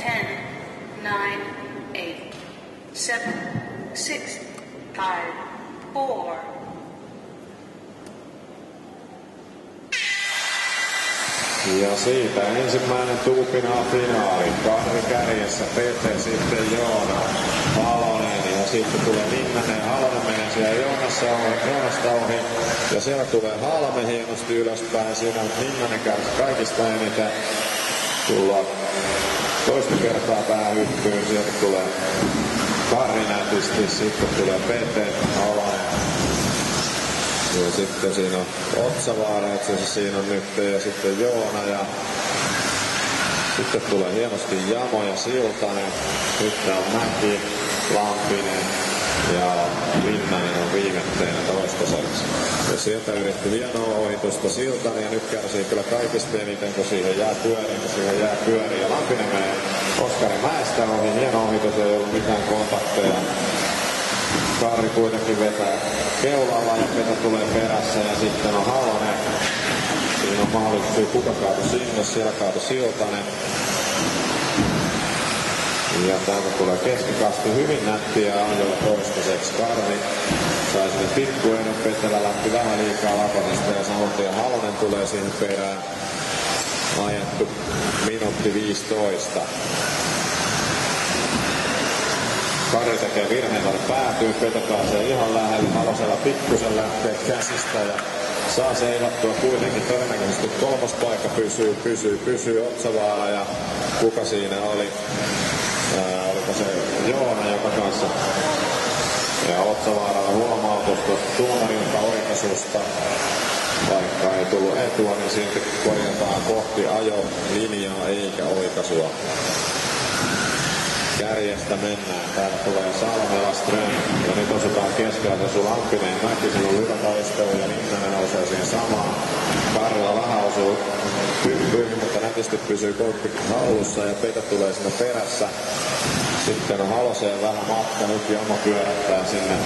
10, 9, 8, 7, 6, 5, 4. Ja siitä ensimmäinen tuupina finaali. Kahden kärjessä Pete, sitten Joona, Halonen ja sitten tulee Linnanen. Halonen menee siellä Joonassa ohi, Joonasta ohi ja siellä tulee Halme hienosti ylöspäin. Siinä Linnanen käy kaikista eniten. Tullaan toista kertaa päähyppyyn. Sieltä tulee Karri nätisti. Sitten tulee PT Halonen. Ja sitten siinä on Otsavaara, itse asiassa siinä on nyt ja sitten Joona ja sitten tulee hienosti Jamo ja Siltanen. Nyt on Mäki, Lampinen ja Linnanen on viimetteinä toistaiseksi. Ja sieltä yritti hienoa ohitusta Siltanen ja nyt kärsii kyllä kaikista eniten, kun siihen jää pyöriin, kun siihen jää pyöriin. Ja Lampinen menee Oskari Mäestä ohi, hieno ohitus, ei ollut mitään kontakteja. Karri kuitenkin vetää keulalla ja Petä tulee perässä ja sitten on Halonen. Siinä on mahdollisuus, kuka kaatu sinne, siellä kaatu Siltanen. Ja täältä tulee keskikasti hyvin nättiä ajoja toistaiseksi. Karri sai sinne pikkuinen, Petelä lähti vähän liikaa lapasesta ja samoin ja Halonen tulee siihen perään. Ajettu minuutti 15. Kari tekee virheen, päätyy, Petä pääsee ihan lähelle, Halosella pikkusen lähtee käsistä ja saa seivattua kuitenkin todennäköisesti kolmas paikka pysyy, pysyy, pysyy Otsavaara ja kuka siinä oli, oliko se Joona, joka kanssa? Ja Otsavaaralla huomautus tuomarilta oikaisusta, vaikka ei tullut etua, niin silti korjataan kohti ajolinjaa eikä oikaisua kärjestä mennään. Täällä tulee Salmela Ström. Ja nyt osutaan keskeltä sun Lampinen ja Mäkisen on hyvä taistelu ja Linnanen nousee siihen samaan. Karilla vähän osuu hyppyihin, mutta nätisti pysyy kolkki hallussa ja Petä tulee sinne perässä. Sitten on Haloseen vähän matka, nyt Jamo pyörättää sinne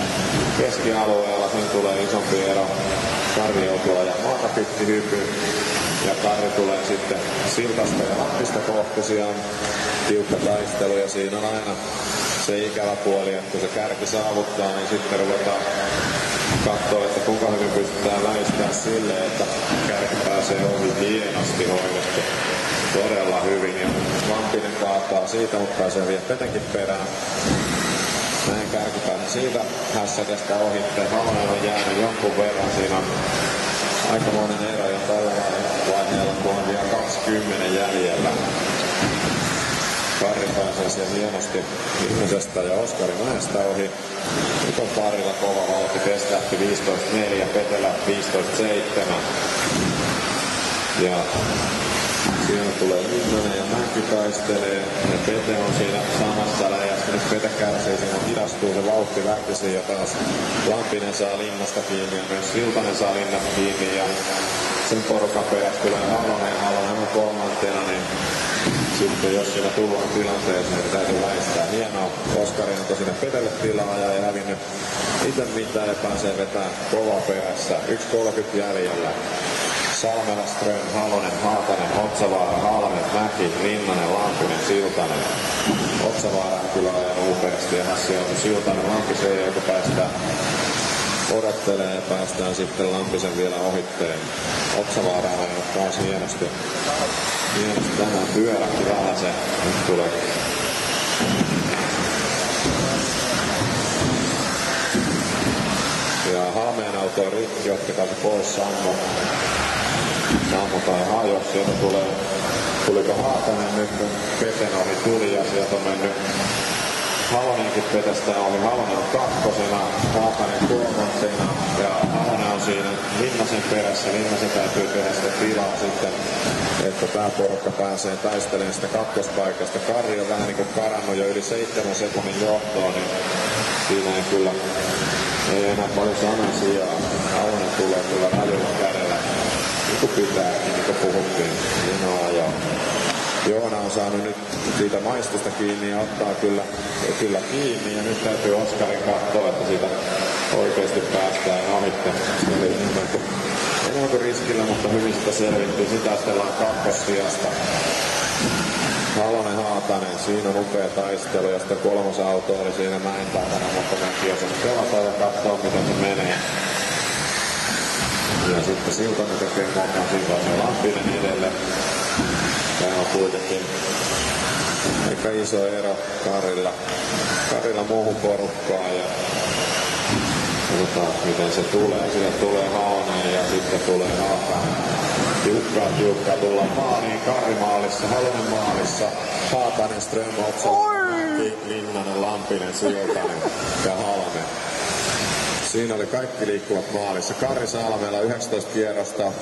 keskialueella, siinä tulee isompi ero. Karri joutuu ja maata pitti hyppy. Ja Karri tulee sitten Siltasta ja Lappista kohti sijaan tiukka taistelu ja siinä on aina se ikävä puoli, että kun se kärki saavuttaa, niin sitten ruvetaan katsoa, että kuinka hyvin pystytään väistämään sille, että kärki pääsee ohi hienosti hoidettu. Todella hyvin ja Lampinen kaataa siitä, mutta pääsee vielä Petenkin perään. Näin kärki pääsee siitä hässäkästä ohitte. Halonen on jäänyt jonkun verran. Siinä on aikamoinen ero jo tällä vaiheella, kun on vielä 20 jäljellä. Karri pääsee siellä hienosti Ihmisestä ja Oskari Mäestä ohi. Nyt on parilla kova vauhti, Keslähti 15.4, Petelä 15.7. Ja siellä tulee Linnanen ja Mäki taistelee. Ja Pete on siinä samassa läjässä. Pete kärsii, siinä hidastuu se vauhti väkisin ja taas Lampinen saa linnasta kiinni ja myös Siltanen saa linnasta kiinni. Ja sen porukan perässä tulee Halonen. Halonen on kolmantena, niin sitten jos siinä tullaan tilanteeseen, niin täytyy väistää. Hienoa. Oskari antoi sinne Petelle tilaa ja ei hävinnyt itse mitään ja pääsee vetää kova perässä. 1.30 jäljellä. Salmela, Ström, Halonen, Haatanen, Otsavaara, Halme, Mäki, Linnanen, Lampinen, Siltanen. Otsavaara on kyllä ajanut upeasti ja Hassi on Siltanen, Lampisen, joka päästään odottelee ja päästään sitten Lampisen vielä ohitteen. Otsavaara on ajanut taas hienosti. Hienosti tänään pyörähti vähän se. Nyt tulee ja Halmeen auto on rikki, ottakaa se pois Sammo. Sammo tai hajo, sieltä tulee, tuliko Haatanen nyt, kun Peten ohi tuli ja sieltä on mennyt Halonenkin petästä ohi. Halonen on kakkosena, Haatanen kolmantena ja Halonen on siinä Linnasen perässä. Linnasen täytyy tehdä sitä tilaa sitten, että tämä porukka pääsee taistelemaan sitä kakkospaikasta. Karri on vähän niin kuin karannut jo yli seitsemän sekunnin johtoon, niin siinä ei kyllä ei enää paljon sanan sijaa. Halonen tulee kyllä rajulla kädellä. Kuin pitääkin, niin kuin puhuttiin. Hienoa ja Joona on saanut nyt siitä maistusta kiinni ja ottaa kyllä, kyllä kiinni. Ja nyt täytyy Oskarin katsoa, että siitä oikeasti päästään ohitte. Se oli enemmän kuin, enemmän kuin riskillä, mutta hyvin sitä selvittiin. Sitä astellaan kakkossijasta. Halonen Haatanen, siinä on upea taistelu ja sitten kolmas auto oli siinä mäen takana, mutta mäkin osan pelata ja katsoa miten se menee. Ja sitten Siltanen tekee mokan siitä se Lampinen edelle. Tämä on kuitenkin aika iso ero Karilla, Karilla muuhun porukkaan ja katsotaan miten se tulee. Sille tulee Halonen ja sitten tulee Haatanen. Tiukkaa, tiukkaa tulla maaliin. Kari maalissa, Halonen maalissa, Haatanen, Strömholtz, Linnanen, Lampinen, Siltanen ja Halonen. Siinä oli kaikki liikkuvat maalissa. Kari Salmela 19 kierrosta.